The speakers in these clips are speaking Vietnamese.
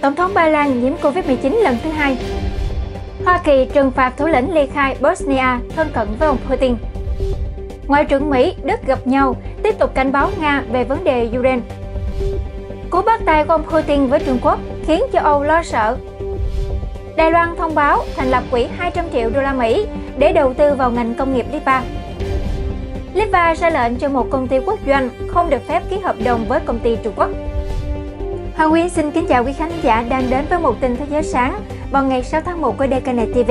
Tổng thống Ba Lan nhiễm Covid-19 lần thứ hai. Hoa Kỳ trừng phạt thủ lĩnh ly khai Bosnia thân cận với ông Putin. Ngoại trưởng Mỹ, Đức gặp nhau, tiếp tục cảnh báo Nga về vấn đề Ukraine. Cú bắt tay của ông Putin với Trung Quốc khiến châu Âu lo sợ. Đài Loan thông báo thành lập quỹ 200 triệu đô la Mỹ để đầu tư vào ngành công nghiệp Litva. Litva ra lệnh cho một công ty quốc doanh không được phép ký hợp đồng với công ty Trung Quốc. Hoàng Nguyên xin kính chào quý khán giả đang đến với một tin thế giới sáng vào ngày 6 tháng 1 của DKN TV.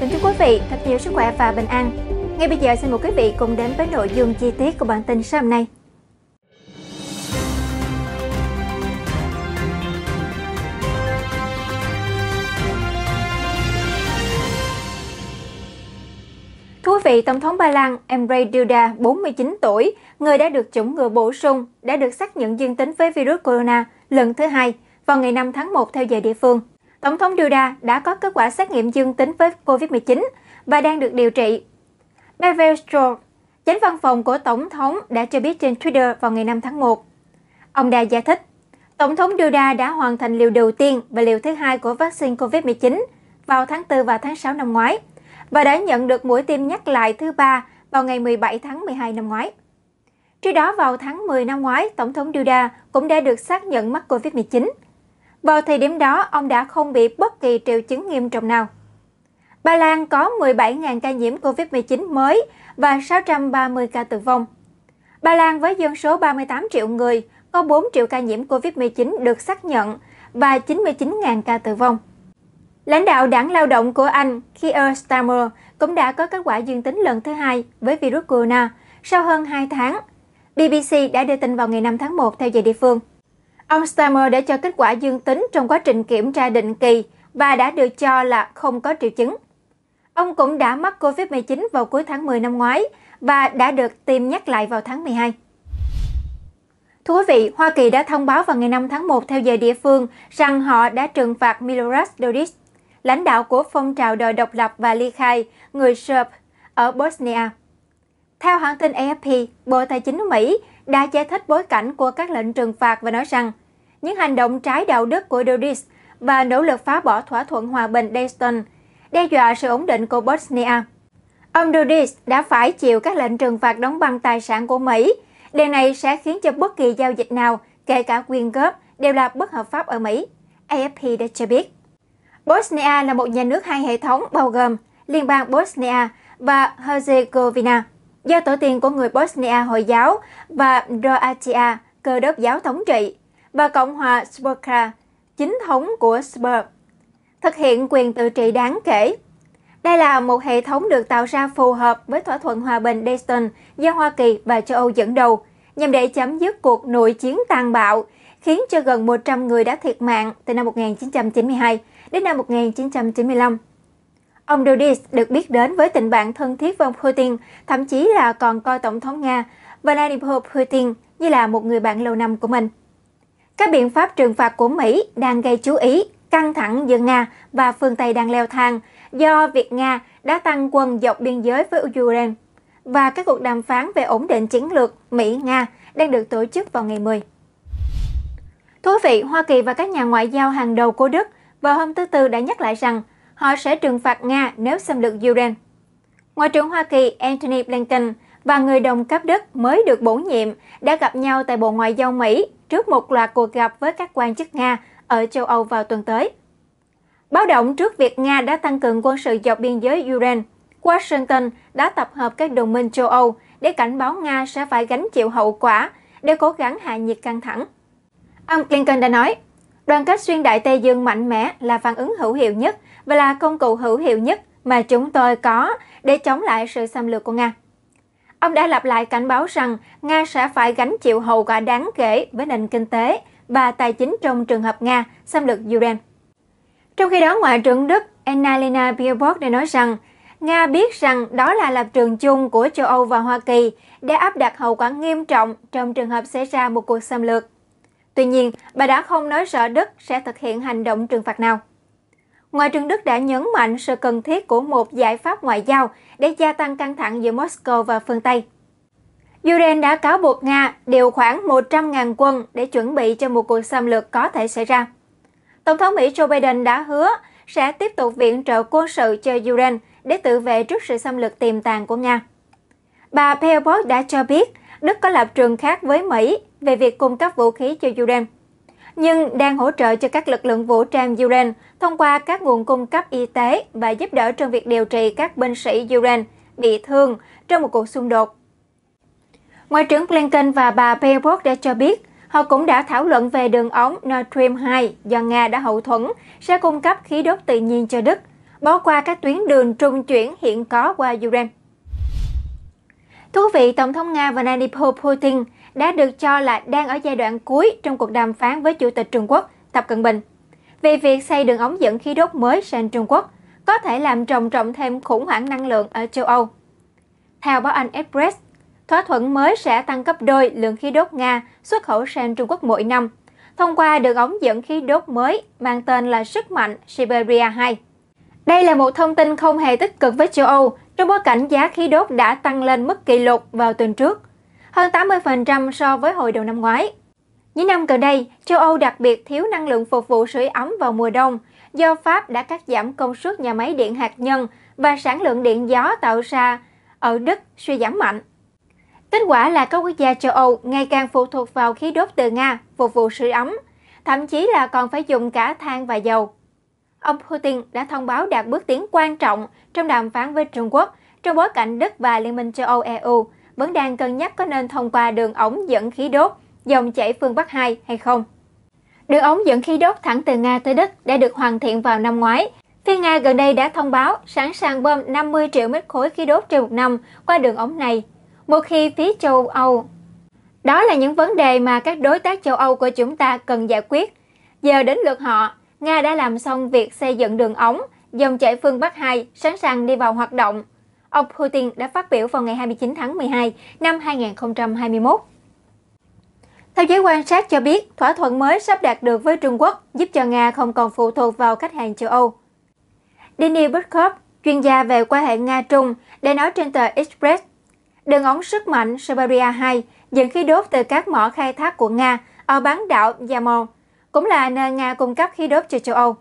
Kính chúc quý vị thật nhiều sức khỏe và bình an. Ngay bây giờ xin mời quý vị cùng đến với nội dung chi tiết của bản tin sáng hôm nay. Thưa quý vị, Tổng thống Ba Lan Andrzej Duda, 49 tuổi, người đã được chủng ngừa bổ sung, đã được xác nhận dương tính với virus corona lần thứ hai vào ngày 5 tháng 1 theo giờ địa phương. Tổng thống Duda đã có kết quả xét nghiệm dương tính với COVID-19 và đang được điều trị. Bevel Stroh, chánh văn phòng của Tổng thống đã cho biết trên Twitter vào ngày 5 tháng 1. Ông đã giải thích, Tổng thống Duda đã hoàn thành liều đầu tiên và liều thứ hai của vaccine COVID-19 vào tháng 4 và tháng 6 năm ngoái và đã nhận được mũi tiêm nhắc lại thứ ba vào ngày 17 tháng 12 năm ngoái. Trước đó vào tháng 10 năm ngoái, Tổng thống Duda cũng đã được xác nhận mắc COVID-19. Vào thời điểm đó, ông đã không bị bất kỳ triệu chứng nghiêm trọng nào. Ba Lan có 17.000 ca nhiễm COVID-19 mới và 630 ca tử vong. Ba Lan với dân số 38 triệu người, có 4 triệu ca nhiễm COVID-19 được xác nhận và 99.000 ca tử vong. Lãnh đạo đảng lao động của Anh, Keir Starmer, cũng đã có kết quả dương tính lần thứ hai với virus corona sau hơn 2 tháng. BBC đã đưa tin vào ngày 5 tháng 1 theo giờ địa phương. Ông Stammer đã cho kết quả dương tính trong quá trình kiểm tra định kỳ và đã được cho là không có triệu chứng. Ông cũng đã mắc COVID-19 vào cuối tháng 10 năm ngoái và đã được tiêm nhắc lại vào tháng 12. Thưa quý vị, Hoa Kỳ đã thông báo vào ngày 5 tháng 1 theo giờ địa phương rằng họ đã trừng phạt Milorad Dodik, lãnh đạo của phong trào đòi độc lập và ly khai người Serb ở Bosnia. Theo hãng tin AFP, Bộ Tài chính Mỹ đã giải thích bối cảnh của các lệnh trừng phạt và nói rằng những hành động trái đạo đức của Dodis và nỗ lực phá bỏ thỏa thuận hòa bình Dayton đe dọa sự ổn định của Bosnia. Ông Dodis đã phải chịu các lệnh trừng phạt đóng băng tài sản của Mỹ. Điều này sẽ khiến cho bất kỳ giao dịch nào, kể cả quyền góp, đều là bất hợp pháp ở Mỹ. AFP đã cho biết. Bosnia là một nhà nước hai hệ thống bao gồm Liên bang Bosnia và Herzegovina do tổ tiên của người Bosnia Hồi giáo và Croatia cơ đốc giáo thống trị và Cộng hòa Srpska chính thống của Srp thực hiện quyền tự trị đáng kể. Đây là một hệ thống được tạo ra phù hợp với thỏa thuận hòa bình Dayton do Hoa Kỳ và châu Âu dẫn đầu, nhằm để chấm dứt cuộc nội chiến tàn bạo, khiến cho gần 100 người đã thiệt mạng từ năm 1992 đến năm 1995. Ông Dodis được biết đến với tình bạn thân thiết với ông Putin, thậm chí là còn coi Tổng thống Nga Vladimir Putin như là một người bạn lâu năm của mình. Các biện pháp trừng phạt của Mỹ đang gây chú ý, căng thẳng giữa Nga và phương Tây đang leo thang do việc Nga đã tăng quân dọc biên giới với Ukraine và các cuộc đàm phán về ổn định chiến lược Mỹ-Nga đang được tổ chức vào ngày 10. Thú vị, Hoa Kỳ và các nhà ngoại giao hàng đầu của Đức vào hôm thứ Tư đã nhắc lại rằng họ sẽ trừng phạt Nga nếu xâm lược Ukraine. Ngoại trưởng Hoa Kỳ Antony Blinken và người đồng cấp Đức mới được bổ nhiệm đã gặp nhau tại Bộ Ngoại giao Mỹ trước một loạt cuộc gặp với các quan chức Nga ở châu Âu vào tuần tới. Báo động trước việc Nga đã tăng cường quân sự dọc biên giới Ukraine, Washington đã tập hợp các đồng minh châu Âu để cảnh báo Nga sẽ phải gánh chịu hậu quả để cố gắng hạ nhiệt căng thẳng. Ông Blinken đã nói, đoàn kết xuyên đại Tây Dương mạnh mẽ là phản ứng hữu hiệu nhất và là công cụ hữu hiệu nhất mà chúng tôi có để chống lại sự xâm lược của Nga. Ông đã lặp lại cảnh báo rằng Nga sẽ phải gánh chịu hậu quả đáng kể với nền kinh tế và tài chính trong trường hợp Nga xâm lược Ukraine. Trong khi đó, Ngoại trưởng Đức Annalena Baerbock đã nói rằng Nga biết rằng đó là lập trường chung của châu Âu và Hoa Kỳ để áp đặt hậu quả nghiêm trọng trong trường hợp xảy ra một cuộc xâm lược. Tuy nhiên, bà đã không nói rõ Đức sẽ thực hiện hành động trừng phạt nào. Ngoại trưởng Đức đã nhấn mạnh sự cần thiết của một giải pháp ngoại giao để gia tăng căng thẳng giữa Moscow và phương Tây. Ukraine đã cáo buộc Nga điều khoảng 100.000 quân để chuẩn bị cho một cuộc xâm lược có thể xảy ra. Tổng thống Mỹ Joe Biden đã hứa sẽ tiếp tục viện trợ quân sự cho Ukraine để tự vệ trước sự xâm lược tiềm tàng của Nga. Bà Peelbot đã cho biết Đức có lập trường khác với Mỹ về việc cung cấp vũ khí cho Ukraine, nhưng đang hỗ trợ cho các lực lượng vũ trang Ukraine thông qua các nguồn cung cấp y tế và giúp đỡ trong việc điều trị các binh sĩ Ukraine bị thương trong một cuộc xung đột. Ngoại trưởng Blinken và bà Peelbot đã cho biết họ cũng đã thảo luận về đường ống Nord Stream 2 do Nga đã hậu thuẫn sẽ cung cấp khí đốt tự nhiên cho Đức, bỏ qua các tuyến đường trung chuyển hiện có qua Ukraine. Thú vị, Tổng thống Nga Vladimir Putin đã được cho là đang ở giai đoạn cuối trong cuộc đàm phán với Chủ tịch Trung Quốc Tập Cận Bình về việc xây đường ống dẫn khí đốt mới sang Trung Quốc có thể làm trầm trọng thêm khủng hoảng năng lượng ở châu Âu. Theo báo Anh Express, thỏa thuận mới sẽ tăng gấp đôi lượng khí đốt Nga xuất khẩu sang Trung Quốc mỗi năm, thông qua đường ống dẫn khí đốt mới mang tên là Sức mạnh Siberia 2. Đây là một thông tin không hề tích cực với châu Âu trong bối cảnh giá khí đốt đã tăng lên mức kỷ lục vào tuần trước, hơn 80% so với hồi đầu năm ngoái. Những năm gần đây, châu Âu đặc biệt thiếu năng lượng phục vụ sưởi ấm vào mùa đông do Pháp đã cắt giảm công suất nhà máy điện hạt nhân và sản lượng điện gió tạo ra ở Đức suy giảm mạnh. Kết quả là các quốc gia châu Âu ngày càng phụ thuộc vào khí đốt từ Nga phục vụ sưởi ấm, thậm chí là còn phải dùng cả than và dầu. Ông Putin đã thông báo đạt bước tiến quan trọng trong đàm phán với Trung Quốc trong bối cảnh Đức và Liên minh châu Âu EU vẫn đang cân nhắc có nên thông qua đường ống dẫn khí đốt dòng chảy phương Bắc 2 hay không. Đường ống dẫn khí đốt thẳng từ Nga tới Đức đã được hoàn thiện vào năm ngoái. Phía Nga gần đây đã thông báo sẵn sàng bơm 50 triệu mét khối khí đốt trên một năm qua đường ống này, một khi phía châu Âu. Đó là những vấn đề mà các đối tác châu Âu của chúng ta cần giải quyết. Giờ đến lượt họ, Nga đã làm xong việc xây dựng đường ống, dòng chảy phương Bắc 2 sẵn sàng đi vào hoạt động. Ông Putin đã phát biểu vào ngày 29 tháng 12 năm 2021. Theo giới quan sát cho biết, thỏa thuận mới sắp đạt được với Trung Quốc giúp cho Nga không còn phụ thuộc vào khách hàng châu Âu. Denis Butkov, chuyên gia về quan hệ Nga-Trung, đã nói trên tờ Express, đường ống sức mạnh Siberia 2 dẫn khí đốt từ các mỏ khai thác của Nga ở bán đảo Yamal cũng là nơi Nga cung cấp khí đốt cho châu Âu.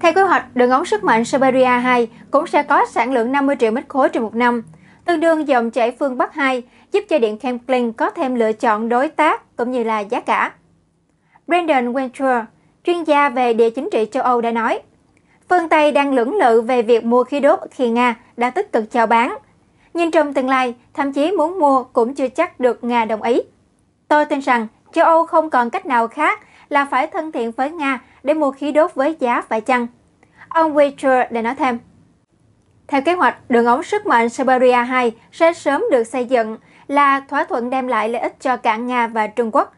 Theo kế hoạch, đường ống sức mạnh Siberia 2 cũng sẽ có sản lượng 50 triệu mét khối trên một năm, tương đương dòng chảy phương Bắc 2, giúp cho Điện Kremlin có thêm lựa chọn đối tác cũng như là giá cả. Brandon Winter, chuyên gia về địa chính trị châu Âu đã nói, phương Tây đang lưỡng lự về việc mua khí đốt khi Nga đã tích cực chào bán. Nhưng trong tương lai, thậm chí muốn mua cũng chưa chắc được Nga đồng ý. Tôi tin rằng châu Âu không còn cách nào khác là phải thân thiện với Nga để mua khí đốt với giá phải chăng. Ông Wager đã nói thêm. Theo kế hoạch, đường ống sức mạnh Siberia 2 sẽ sớm được xây dựng là thỏa thuận đem lại lợi ích cho cả Nga và Trung Quốc.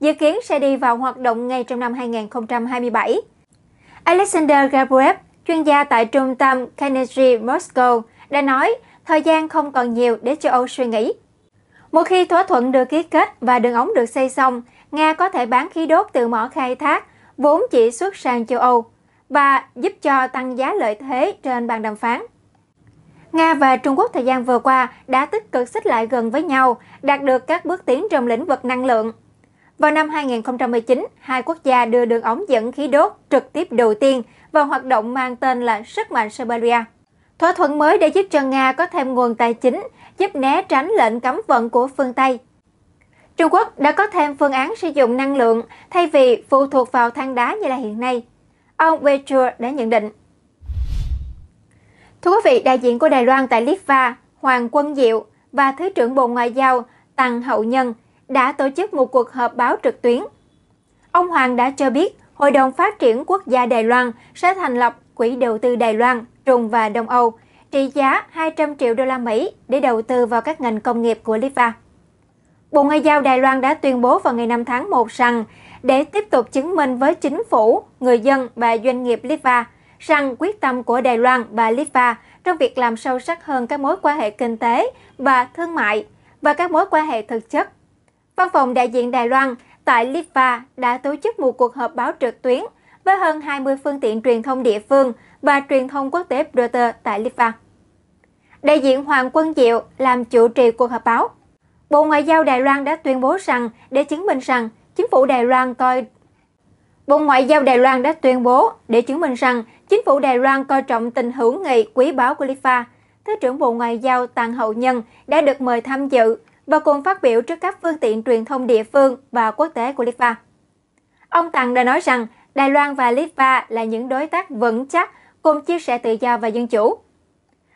Dự kiến sẽ đi vào hoạt động ngay trong năm 2027. Alexander Gabriev, chuyên gia tại trung tâm Carnegie Moscow, đã nói thời gian không còn nhiều để châu Âu suy nghĩ. Một khi thỏa thuận được ký kết và đường ống được xây xong, Nga có thể bán khí đốt từ mỏ khai thác, vốn chỉ xuất sang châu Âu, và giúp cho tăng giá lợi thế trên bàn đàm phán. Nga và Trung Quốc thời gian vừa qua đã tích cực xích lại gần với nhau, đạt được các bước tiến trong lĩnh vực năng lượng. Vào năm 2019, hai quốc gia đưa đường ống dẫn khí đốt trực tiếp đầu tiên vào hoạt động mang tên là Sức mạnh Siberia. Thỏa thuận mới đã giúp cho Nga có thêm nguồn tài chính, giúp né tránh lệnh cấm vận của phương Tây. Trung Quốc đã có thêm phương án sử dụng năng lượng thay vì phụ thuộc vào than đá như là hiện nay. Ông Wetur đã nhận định. Thưa quý vị, đại diện của Đài Loan tại Litva, Hoàng Quân Diệu và Thứ trưởng Bộ Ngoại giao Tăng Hậu Nhân đã tổ chức một cuộc họp báo trực tuyến. Ông Hoàng đã cho biết Hội đồng Phát triển Quốc gia Đài Loan sẽ thành lập Quỹ đầu tư Đài Loan, Trung và Đông Âu trị giá 200 triệu đô la Mỹ để đầu tư vào các ngành công nghiệp của Litva. Bộ Ngoại giao Đài Loan đã tuyên bố vào ngày 5 tháng 1 rằng để tiếp tục chứng minh với chính phủ, người dân và doanh nghiệp Litva rằng quyết tâm của Đài Loan và Litva trong việc làm sâu sắc hơn các mối quan hệ kinh tế và thương mại và các mối quan hệ thực chất. Văn phòng đại diện Đài Loan tại Litva đã tổ chức một cuộc họp báo trực tuyến với hơn 20 phương tiện truyền thông địa phương và truyền thông quốc tế Reuters tại Litva. Đại diện Hoàng Quân Diệu làm chủ trì cuộc họp báo. Bộ Ngoại giao Đài Loan đã tuyên bố rằng, để chứng minh rằng, chính phủ Đài Loan coi Bộ Ngoại giao Đài Loan đã tuyên bố để chứng minh rằng, chính phủ Đài Loan coi trọng tình hữu nghị quý báu của Lifa. Thứ trưởng Bộ Ngoại giao Tàng Hậu Nhân đã được mời tham dự và cùng phát biểu trước các phương tiện truyền thông địa phương và quốc tế của Litva. Ông Tàng đã nói rằng, Đài Loan và Litva là những đối tác vững chắc cùng chia sẻ tự do và dân chủ.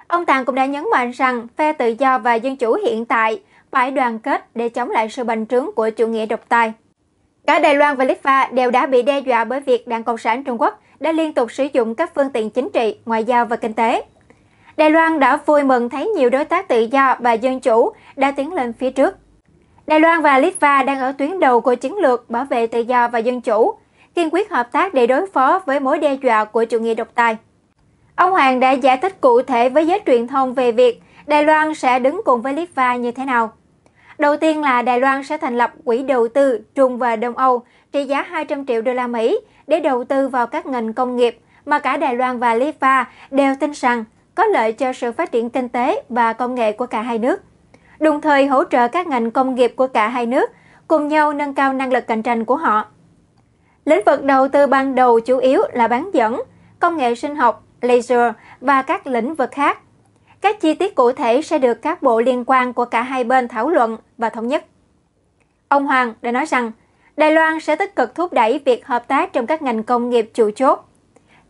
Ông Tàng cũng đã nhấn mạnh rằng phe tự do và dân chủ hiện tại phải đoàn kết để chống lại sự bành trướng của chủ nghĩa độc tài. Cả Đài Loan và Litva đều đã bị đe dọa bởi việc Đảng Cộng sản Trung Quốc đã liên tục sử dụng các phương tiện chính trị, ngoại giao và kinh tế. Đài Loan đã vui mừng thấy nhiều đối tác tự do và dân chủ đã tiến lên phía trước. Đài Loan và Litva đang ở tuyến đầu của chiến lược bảo vệ tự do và dân chủ, kiên quyết hợp tác để đối phó với mối đe dọa của chủ nghĩa độc tài. Ông Hoàng đã giải thích cụ thể với giới truyền thông về việc Đài Loan sẽ đứng cùng với Litva như thế nào. Đầu tiên là Đài Loan sẽ thành lập quỹ đầu tư Trung và Đông Âu trị giá 200 triệu đô la Mỹ để đầu tư vào các ngành công nghiệp mà cả Đài Loan và Litva đều tin rằng có lợi cho sự phát triển kinh tế và công nghệ của cả hai nước. Đồng thời hỗ trợ các ngành công nghiệp của cả hai nước cùng nhau nâng cao năng lực cạnh tranh của họ. Lĩnh vực đầu tư ban đầu chủ yếu là bán dẫn, công nghệ sinh học, laser và các lĩnh vực khác. Các chi tiết cụ thể sẽ được các bộ liên quan của cả hai bên thảo luận và thống nhất. Ông Hoàng đã nói rằng Đài Loan sẽ tích cực thúc đẩy việc hợp tác trong các ngành công nghiệp chủ chốt.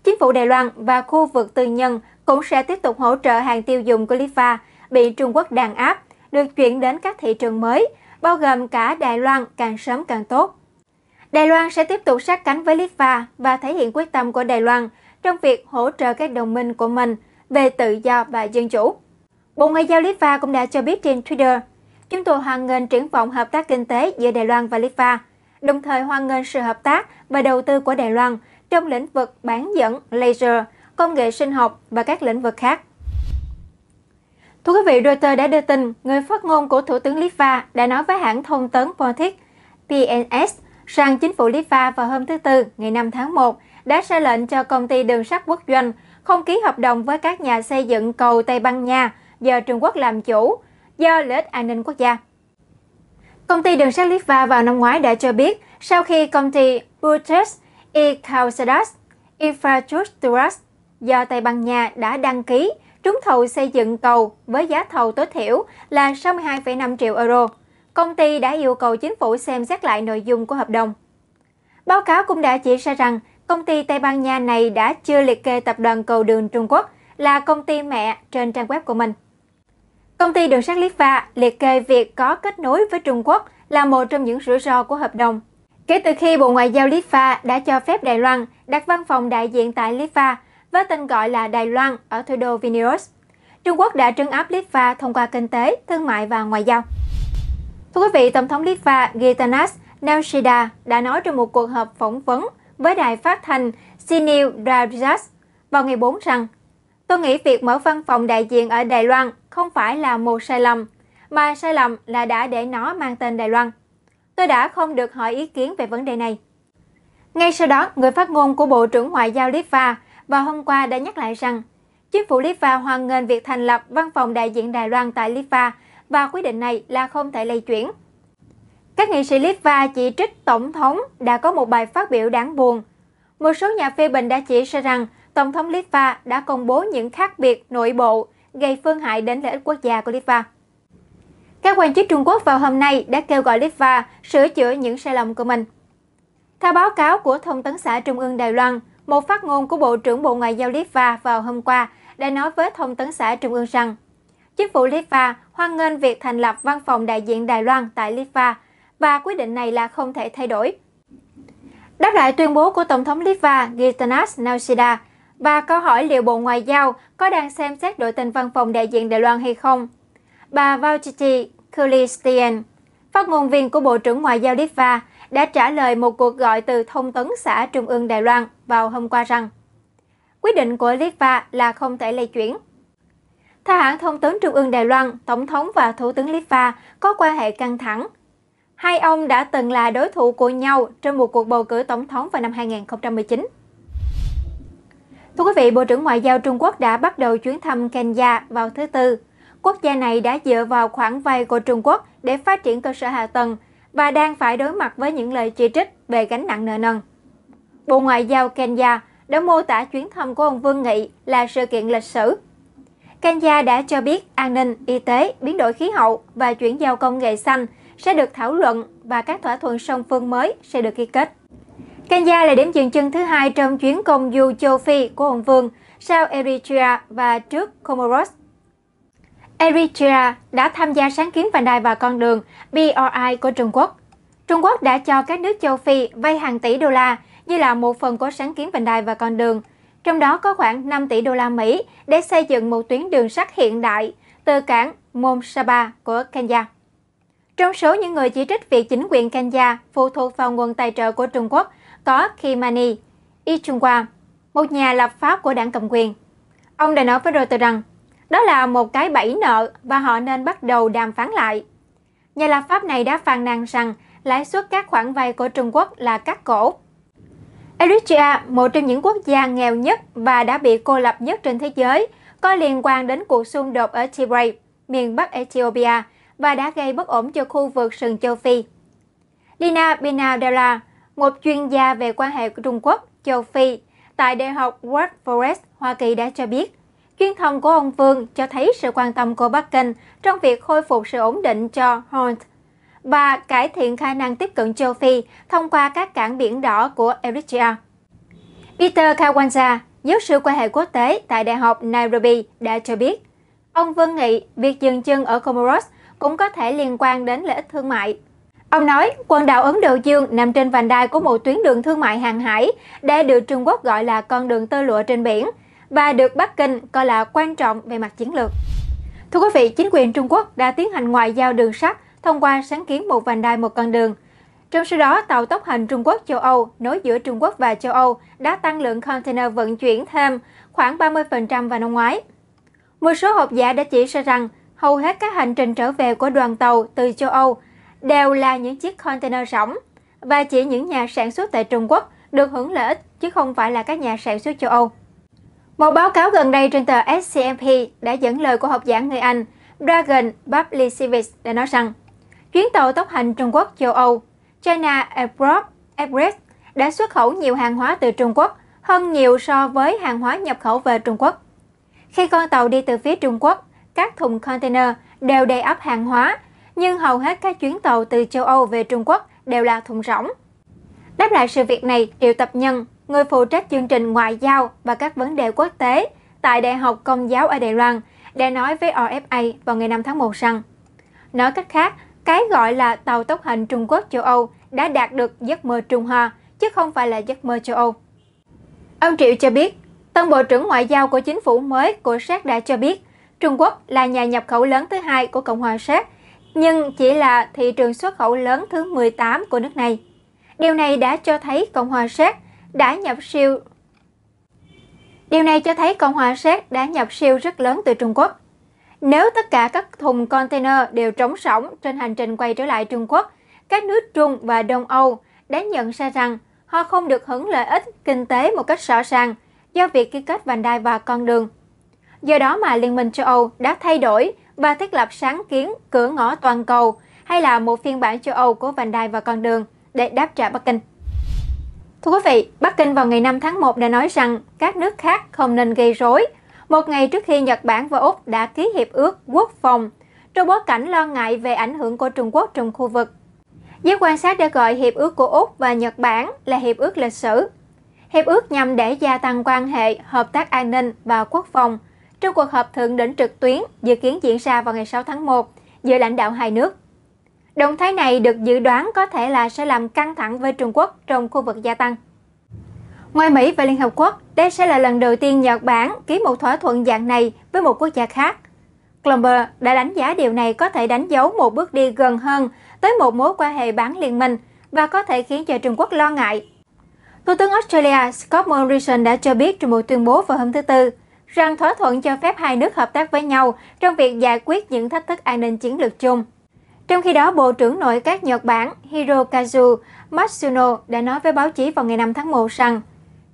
Chính phủ Đài Loan và khu vực tư nhân cũng sẽ tiếp tục hỗ trợ hàng tiêu dùng của Lifa bị Trung Quốc đàn áp được chuyển đến các thị trường mới, bao gồm cả Đài Loan càng sớm càng tốt. Đài Loan sẽ tiếp tục sát cánh với Litva và thể hiện quyết tâm của Đài Loan trong việc hỗ trợ các đồng minh của mình về tự do và dân chủ. Bộ Ngoại giao Litva cũng đã cho biết trên Twitter, chúng tôi hoan nghênh triển vọng hợp tác kinh tế giữa Đài Loan và Litva, đồng thời hoan nghênh sự hợp tác và đầu tư của Đài Loan trong lĩnh vực bán dẫn, laser, công nghệ sinh học và các lĩnh vực khác. Thưa quý vị, Reuters đã đưa tin người phát ngôn của Thủ tướng Litva đã nói với hãng thông tấn Baltic PNS rằng chính phủ Litva vào hôm thứ Tư, ngày 5 tháng 1, đã ra lệnh cho công ty đường sắt quốc doanh không ký hợp đồng với các nhà xây dựng cầu Tây Ban Nha do Trung Quốc làm chủ, do lợi ích an ninh quốc gia. Công ty đường sắt Litva vào năm ngoái đã cho biết sau khi công ty Butres e Kausadas Infrastructuras do Tây Ban Nha đã đăng ký trúng thầu xây dựng cầu với giá thầu tối thiểu là 62,5 triệu euro. Công ty đã yêu cầu chính phủ xem xét lại nội dung của hợp đồng. Báo cáo cũng đã chỉ ra rằng công ty Tây Ban Nha này đã chưa liệt kê tập đoàn cầu đường Trung Quốc là công ty mẹ trên trang web của mình. Công ty đường sắt Litva liệt kê việc có kết nối với Trung Quốc là một trong những rủi ro của hợp đồng. Kể từ khi Bộ Ngoại giao Litva đã cho phép Đài Loan đặt văn phòng đại diện tại Litva với tên gọi là Đài Loan ở thủ đô Vilnius. Trung Quốc đã trấn áp Litva thông qua kinh tế, thương mại và ngoại giao. Thưa quý vị, Tổng thống Litva Gitanas Nausida đã nói trong một cuộc họp phỏng vấn với đài phát thanh Sinil Rajas vào ngày 4 rằng Tôi nghĩ việc mở văn phòng đại diện ở Đài Loan không phải là một sai lầm, mà sai lầm là đã để nó mang tên Đài Loan. Tôi đã không được hỏi ý kiến về vấn đề này. Ngay sau đó, người phát ngôn của Bộ trưởng Ngoại giao Litva vào hôm qua đã nhắc lại rằng chính phủ Litva hoan nghênh việc thành lập văn phòng đại diện Đài Loan tại Litva và quyết định này là không thể lây chuyển. Các nghị sĩ Litva chỉ trích Tổng thống đã có một bài phát biểu đáng buồn. Một số nhà phê bình đã chỉ ra rằng Tổng thống Litva đã công bố những khác biệt nội bộ gây phương hại đến lợi ích quốc gia của Litva. Các quan chức Trung Quốc vào hôm nay đã kêu gọi Litva sửa chữa những sai lầm của mình. Theo báo cáo của Thông tấn xã Trung ương Đài Loan, một phát ngôn của Bộ trưởng Bộ Ngoại giao Litva vào hôm qua đã nói với Thông tấn xã Trung ương rằng chính phủ Litva hoan nghênh việc thành lập văn phòng đại diện Đài Loan tại Litva và quyết định này là không thể thay đổi. Đáp lại tuyên bố của Tổng thống Litva Gitanas Nausida và câu hỏi liệu Bộ Ngoại giao có đang xem xét đội tình văn phòng đại diện Đài Loan hay không, bà Valchiti Kulistien, phát ngôn viên của Bộ trưởng Ngoại giao Litva, đã trả lời một cuộc gọi từ thông tấn xã Trung ương Đài Loan vào hôm qua rằng quyết định của Litva là không thể lây chuyển. Theo hãng thông tấn Trung ương Đài Loan, Tổng thống và Thủ tướng Litva có quan hệ căng thẳng. Hai ông đã từng là đối thủ của nhau trong một cuộc bầu cử tổng thống vào năm 2019. Thưa quý vị, Bộ trưởng Ngoại giao Trung Quốc đã bắt đầu chuyến thăm Kenya vào thứ Tư. Quốc gia này đã dựa vào khoản vay của Trung Quốc để phát triển cơ sở hạ tầng và đang phải đối mặt với những lời chỉ trích về gánh nặng nợ nần. Bộ Ngoại giao Kenya đã mô tả chuyến thăm của ông Vương Nghị là sự kiện lịch sử. Kenya đã cho biết an ninh, y tế, biến đổi khí hậu và chuyển giao công nghệ xanh sẽ được thảo luận và các thỏa thuận song phương mới sẽ được ký kết. Kenya là điểm dừng chân thứ hai trong chuyến công du châu Phi của ông Vương sau Eritrea và trước Comoros. Eritrea đã tham gia sáng kiến vành đai và con đường BRI của Trung Quốc. Trung Quốc đã cho các nước châu Phi vay hàng tỷ đô la như là một phần của sáng kiến vành đai và con đường, trong đó có khoảng 5 tỷ đô la Mỹ để xây dựng một tuyến đường sắt hiện đại từ cảng Monsaba của Kenya. Trong số những người chỉ trích việc chính quyền Kenya phụ thuộc vào nguồn tài trợ của Trung Quốc có Kimani Ichung'wa, một nhà lập pháp của đảng cầm quyền. Ông đã nói với Reuters rằng đó là một cái bẫy nợ và họ nên bắt đầu đàm phán lại. Nhà lập pháp này đã phàn nàn rằng lãi suất các khoản vay của Trung Quốc là cắt cổ. Eritrea, một trong những quốc gia nghèo nhất và đã bị cô lập nhất trên thế giới, có liên quan đến cuộc xung đột ở Tigray, miền Bắc Ethiopia, và đã gây bất ổn cho khu vực sừng châu Phi. Lina Binadala, một chuyên gia về quan hệ của Trung Quốc, châu Phi, tại Đại học West Forest, Hoa Kỳ đã cho biết, chuyến thăm của ông Vương cho thấy sự quan tâm của Bắc Kinh trong việc khôi phục sự ổn định cho Horn và cải thiện khả năng tiếp cận châu Phi thông qua các cảng biển đỏ của Eritrea. Peter Kawanza, giáo sư quan hệ quốc tế tại Đại học Nairobi đã cho biết, ông Vương nghị việc dừng chân ở Comoros cũng có thể liên quan đến lợi ích thương mại. Ông nói, quần đảo Ấn Độ Dương nằm trên vành đai của một tuyến đường thương mại hàng hải đã được Trung Quốc gọi là con đường tơ lụa trên biển và được Bắc Kinh coi là quan trọng về mặt chiến lược. Thưa quý vị, chính quyền Trung Quốc đã tiến hành ngoại giao đường sắt thông qua sáng kiến một vành đai một con đường. Trong số đó, tàu tốc hành Trung Quốc châu Âu nối giữa Trung Quốc và châu Âu đã tăng lượng container vận chuyển thêm khoảng 30% vào năm ngoái. Một số học giả đã chỉ ra rằng hầu hết các hành trình trở về của đoàn tàu từ châu Âu đều là những chiếc container rỗng và chỉ những nhà sản xuất tại Trung Quốc được hưởng lợi ích chứ không phải là các nhà sản xuất châu Âu. Một báo cáo gần đây trên tờ SCMP đã dẫn lời của học giả người Anh Dragon Bablisevich đã nói rằng chuyến tàu tốc hành Trung Quốc châu Âu China Express đã xuất khẩu nhiều hàng hóa từ Trung Quốc hơn nhiều so với hàng hóa nhập khẩu về Trung Quốc. Khi con tàu đi từ phía Trung Quốc, các thùng container đều đầy ắp hàng hóa, nhưng hầu hết các chuyến tàu từ châu Âu về Trung Quốc đều là thùng rỗng. Đáp lại sự việc này, Triệu Tập Nhân, người phụ trách chương trình ngoại giao và các vấn đề quốc tế tại Đại học Công giáo ở Đài Loan, đã nói với RFA vào ngày 5 tháng 1 rằng Nói cách khác, cái gọi là tàu tốc hành Trung Quốc châu Âu đã đạt được giấc mơ Trung Hoa, chứ không phải là giấc mơ châu Âu. Ông Triệu cho biết, Tân Bộ trưởng Ngoại giao của chính phủ mới của Séc đã cho biết, Trung Quốc là nhà nhập khẩu lớn thứ hai của Cộng hòa Séc, nhưng chỉ là thị trường xuất khẩu lớn thứ 18 của nước này. Điều này đã cho thấy Cộng hòa Séc đã nhập siêu Điều này cho thấy Cộng hòa Séc đã nhập siêu rất lớn từ Trung Quốc. Nếu tất cả các thùng container đều trống rỗng trên hành trình quay trở lại Trung Quốc, các nước Trung và Đông Âu đã nhận ra rằng họ không được hưởng lợi ích kinh tế một cách rõ ràng do việc ký kết vành đai và con đường. Do đó mà Liên minh châu Âu đã thay đổi và thiết lập sáng kiến cửa ngõ toàn cầu hay là một phiên bản châu Âu của vành đai và con đường để đáp trả Bắc Kinh. Thưa quý vị, Bắc Kinh vào ngày 5 tháng 1 đã nói rằng các nước khác không nên gây rối một ngày trước khi Nhật Bản và Úc đã ký hiệp ước quốc phòng trong bối cảnh lo ngại về ảnh hưởng của Trung Quốc trong khu vực. Giới quan sát đã gọi hiệp ước của Úc và Nhật Bản là hiệp ước lịch sử. Hiệp ước nhằm để gia tăng quan hệ hợp tác an ninh và quốc phòng trong cuộc họp thượng đỉnh trực tuyến dự kiến diễn ra vào ngày 6 tháng 1 giữa lãnh đạo hai nước. Động thái này được dự đoán có thể là sẽ làm căng thẳng với Trung Quốc trong khu vực gia tăng. Ngoài Mỹ và Liên Hợp Quốc, đây sẽ là lần đầu tiên Nhật Bản ký một thỏa thuận dạng này với một quốc gia khác. Bloomberg đã đánh giá điều này có thể đánh dấu một bước đi gần hơn tới một mối quan hệ bán liên minh và có thể khiến cho Trung Quốc lo ngại. Thủ tướng Australia Scott Morrison đã cho biết trong một tuyên bố vào hôm thứ Tư rằng thỏa thuận cho phép hai nước hợp tác với nhau trong việc giải quyết những thách thức an ninh chiến lược chung. Trong khi đó, Bộ trưởng Nội các Nhật Bản Hirokazu Matsuno đã nói với báo chí vào ngày 5 tháng 1 rằng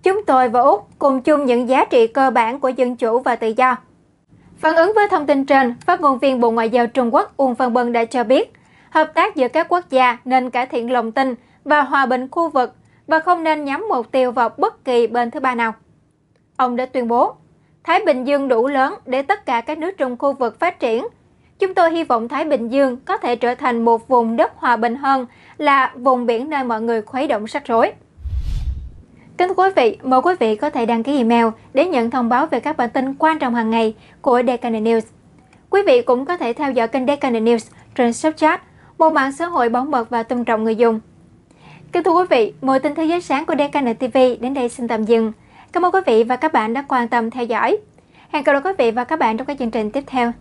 Chúng tôi và Úc cùng chung những giá trị cơ bản của dân chủ và tự do. Phản ứng với thông tin trên, phát ngôn viên Bộ Ngoại giao Trung Quốc Uông Văn Bân đã cho biết, hợp tác giữa các quốc gia nên cải thiện lòng tin và hòa bình khu vực và không nên nhắm mục tiêu vào bất kỳ bên thứ ba nào. Ông đã tuyên bố, Thái Bình Dương đủ lớn để tất cả các nước trong khu vực phát triển. Chúng tôi hy vọng Thái Bình Dương có thể trở thành một vùng đất hòa bình hơn là vùng biển nơi mọi người khuấy động rắc rối. Kính thưa quý vị, mời quý vị có thể đăng ký email để nhận thông báo về các bản tin quan trọng hàng ngày của DKN News. Quý vị cũng có thể theo dõi kênh DKN News trên Snapchat, một mạng xã hội bóng mật và tôn trọng người dùng. Kính thưa quý vị, mọi tin thế giới sáng của DKN TV đến đây xin tạm dừng. Cảm ơn quý vị và các bạn đã quan tâm theo dõi. Hẹn gặp lại quý vị và các bạn trong các chương trình tiếp theo.